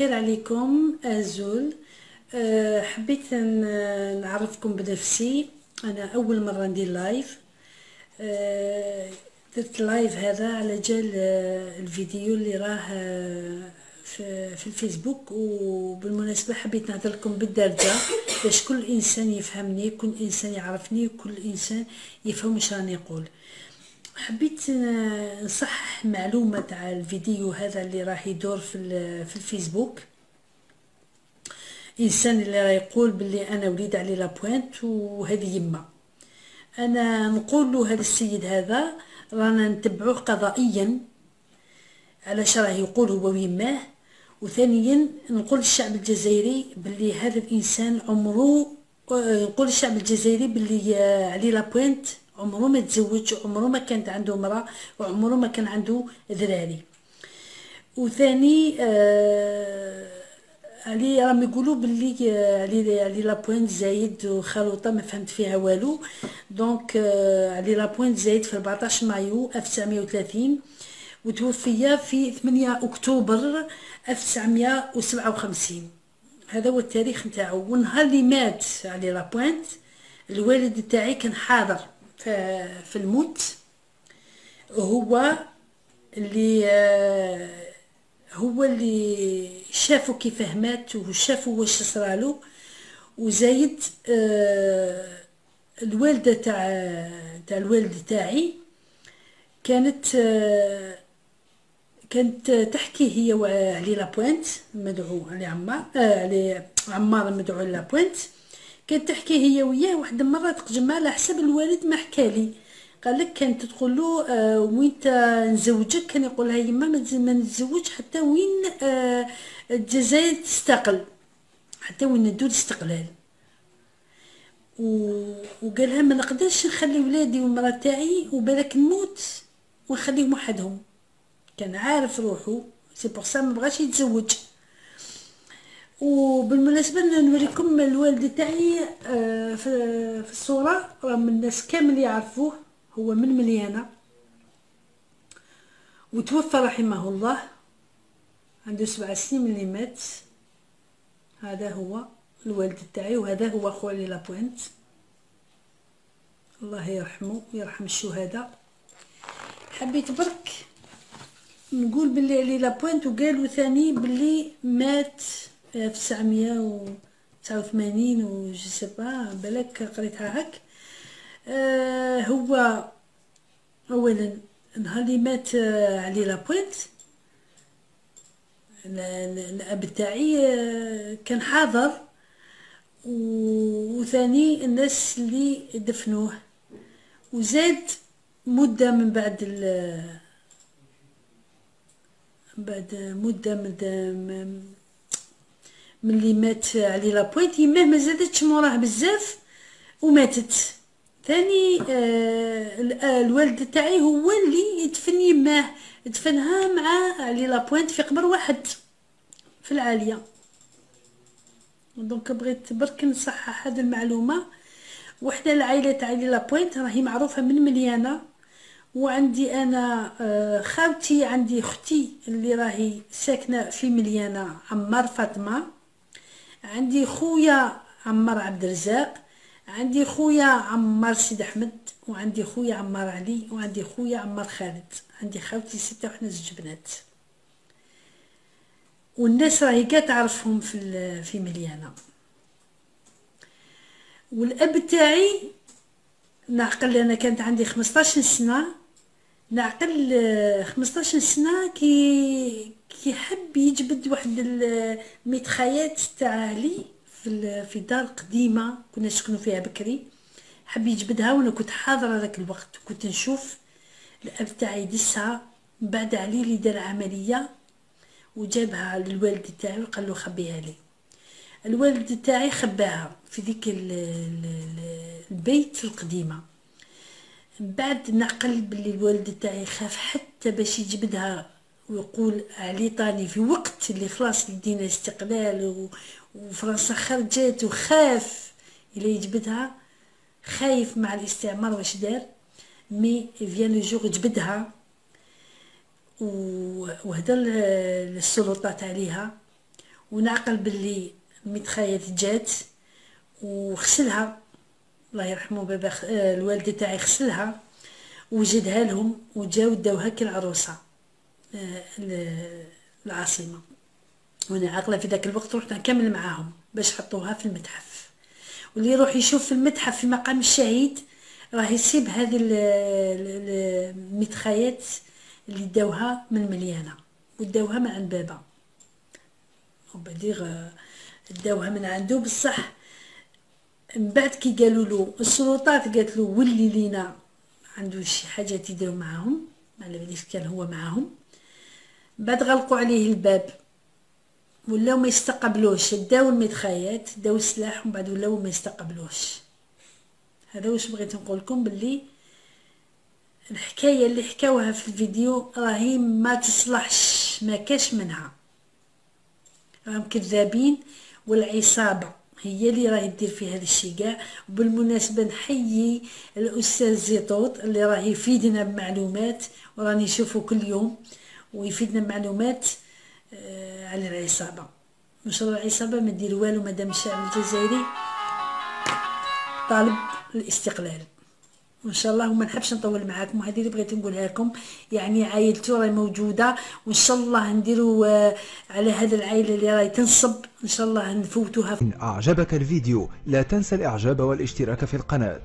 الخير عليكم أزول. أه حبيت نعرفكم بنفسي. أنا أول مرة ندير live أه درت live هذا على جال آه، الفيديو اللي راه في, في الفيسبوك. وبالمناسبة حبيت نهضر لكم بالدارجه باش كل إنسان يفهمني كل إنسان يعرفني وكل إنسان يفهم واش راني نقول. حبيت نصحح معلومة تاع الفيديو هذا اللي راح يدور في, في الفيسبوك. إنسان اللي راه يقول باللي أنا وليد علي لابوينت وهذه يما أنا نقول له هذا السيد هذا رانا نتبعوه قضائيا علاش راه يقول هو ويماه وثانيا نقول للشعب الجزائري باللي هذا الإنسان عمره آه، نقول للشعب الجزائري باللي آه، علي لابوينت عمره ما تزوج عمره ما كانت عنده مرأة وعمره ما كان عنده ذراري وثاني آه علي راهم يقولوا باللي آه، علي علي لابوينت زايد وخلوطه ما فهمت فيها والو. donc آه علي لابوينت زايد في 14 مايو 1930 وتوفي في 8 أكتوبر 1957 هذا هو التاريخ نتاعو. والنهار اللي مات علي لابوينت الوالد تاعي كان حاضر. في, الموت هو اللي هو اللي شافوا كيفاه مات وشافوا واش صرالو وزايد آه، الوالدة تاع تاع الوالد تاعي كانت آه، كانت تحكي هي وعلي لابوينت المدعو علي عمار آه علي عمار علي لابوينت كانت تحكي هي وياه واحد المرة تقجمها على حسب الوالد ما حكالي قال لك كانت تقول له آه وين نزوجك كان يقول لها يما ما تز- ما نتزوج حتى وين آه الجزائر تستقل. حتى وين ندو الاستقلال و... وقالها ما نقدرش نخلي ولادي والمرأة تاعي وبالك نموت ونخليهم وحدهم. كان عارف روحو c'est pour ça ما بغاش يتزوج. وبالمناسبة أنا نوريكم الوالد تاعي آه، في في الصورة راهم الناس كامل يعرفوه هو من مليانة. وتوفى رحمه الله عنده سبع سنين من اللي مات. هذا هو الوالد تاعي وهذا هو خوالي لابوينت الله يرحمه ويرحم الشهداء. حبيت برك نقول باللي علي لابوينت وقالوا ثاني باللي مات في 1989 و je sais pas بالك قريتها هك آه هو اولا نهار اللي مات آه، علي لابوينت ال- ال- الأب تاعي آه، كان حاضر. و- وثاني الناس اللي دفنوه. وزاد مدة من بعد ال بعد مدة من اللي مات علي لابوينت يماه ما موراه بزاف وماتت. ثاني آه آه، الوالد تاعي هو اللي يدفن يماه دفنها مع علي لابوينت في قبر واحد في العالية. donc بغيت برك نصحح هذه المعلومة. وحدة العائلة تاع علي لابوينت راهي معروفة من مليانة. وعندي أنا آه، خالتي عندي أختي اللي راهي ساكنة في مليانة عمار فاطمة. عندي خويا عمار عبد الرزاق عندي خويا عمار سيد أحمد وعندي خويا عمار علي وعندي خويا عمار خالد. عندي خالتي ستة وحنا زوج بنات. والناس راهي كاع تعرفهم في في مليانة. والأب تاعي نعقل أنا كانت عندي 15 سنة نعقل آه، 15 سنة كي كي حب يجبد واحد ال- الميتخايات تاع علي في في دار قديمة كنا نسكنوا فيها بكري. حب يجبدها وأنا كنت حاضرة ذاك الوقت كنت نشوف الأب تاعي دسها بعد علي اللي دار عملية وجابها للوالد تاعي وقال له خبيها لي. الوالد تاعي خباها في ذيك ال- ال- ال- البيت القديمة. بعد نعقل باللي الوالد تاعي خاف حتى باش يجبدها ويقول علي في وقت اللي خلاص لدينا استقلال. وفرنسا خرجت وخاف إلى يجبدها خايف مع الاستعمار واش دار مي فيان لو جور جبدها و- وهدر ل- للسلطات عليها ونعقل باللي المتخيط جات وغسلها الله يرحمه بابا آه، الوالد تاعي غسلها وجدها لهم وجاو داوها كالعروسة العاصمة. وأنا عاقله في ذاك الوقت رحت نكمل معاهم باش حطوها في المتحف. واللي يروح يشوف في المتحف في مقام الشهيد راه يسيب هذه المتخيات اللي داوها من مليانة وداوها من عند بابا. وبديغ داوها من عنده بصح. من بعد كي قالوا له السلطات قالت له ولي لينا. عنده شي حاجة يديروا معاهم؟ ما على باليش كان هو معاهم. بعد غلقوا عليه الباب. ولاو ما يستقبلوش. داو المدخيات داو السلاح ومن بعد ولاو ما يستقبلوش. هذا واش بغيت نقول لكم باللي الحكاية اللي حكاوها في الفيديو راهي ما تصلحش ما كاش منها. راهم كذابين والعصابة هي اللي راهي دير في هذا الشيء كاع. وبالمناسبة نحيي الأستاذ زيطوط اللي راه يفيدنا بمعلومات وراني نشوفه كل يوم. ويفيدنا بمعلومات آه على العصابه الله العصابه ما دير والو مادام الشعب الجزائري. طالب الاستقلال. وإن شاء الله وما نحبش نطول معاكم وهذه اللي بغيت نقولها لكم. يعني عائلته راهي موجودة وإن شاء الله نديروا آه، على هذا العائلة اللي راهي تنصب. إن شاء الله نفوتوها. إن أعجبك الفيديو لا تنسى الإعجاب والاشتراك في القناة.